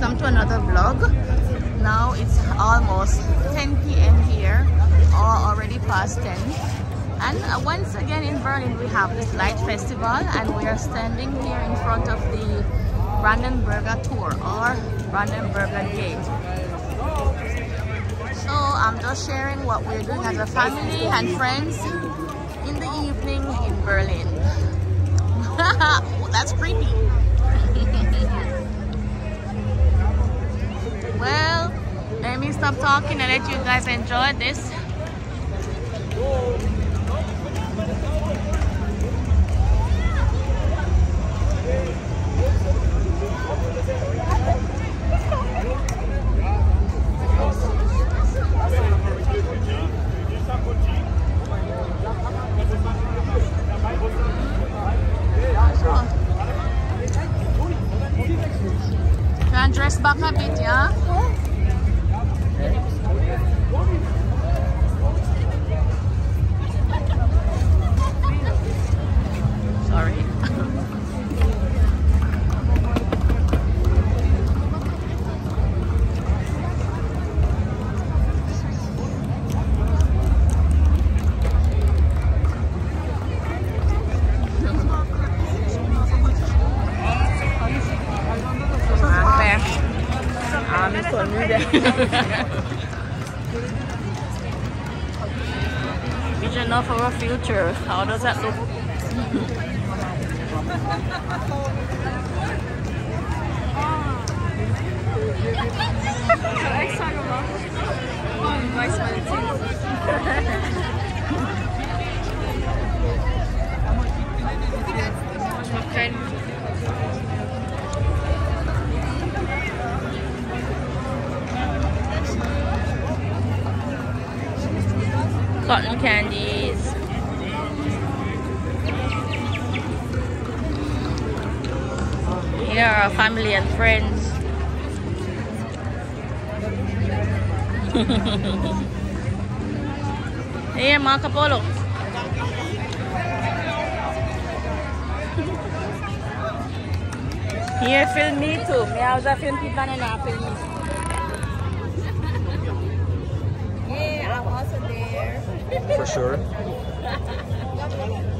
welcome to another vlog. Now it's almost 10 p.m here or already past 10 and uh, once again in Berlin we have this light festival and we are standing here in front of the Brandenburger Tor or Brandenburger Gate. So I'm just sharing what we're doing as a family and friends in the evening in Berlin. That's creepy stop talking and let you guys enjoy this Can dress back a bit, yeah? How does that look? Cotton candies. Here are family and friends. Here, Marco Polo. Here, film me too. Me also film people and I film me. Yeah, I'm also there. For sure.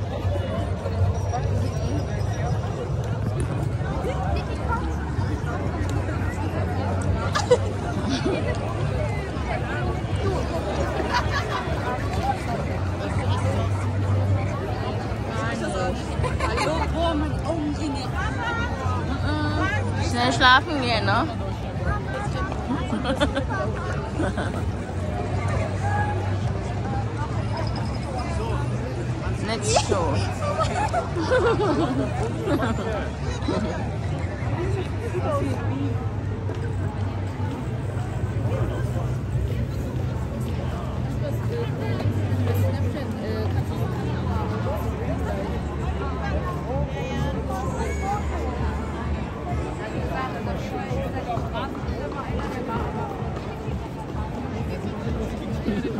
schlafen gehen, ne? Next show. Like a.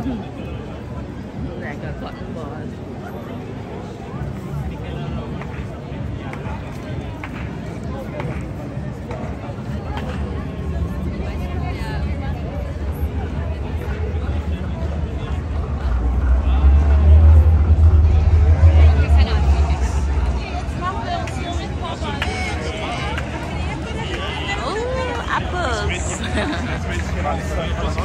Oh, apples.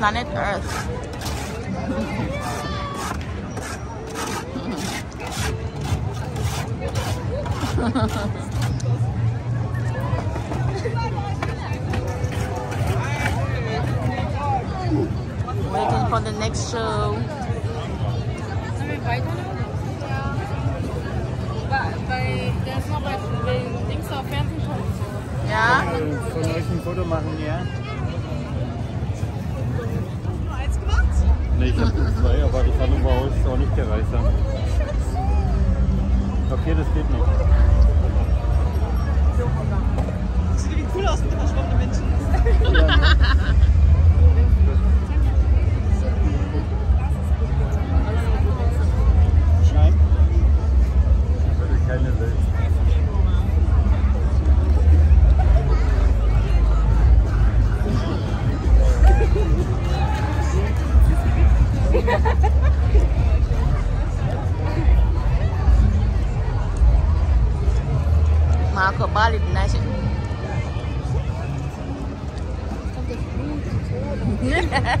planet Earth. Waiting for the next show. Ja? Von euch ein Foto machen, ja? Ne, ich habe zwei, aber die Kamera ist auch nicht gereicht. Okay, das geht noch. Marco Bali Nation. Yeah.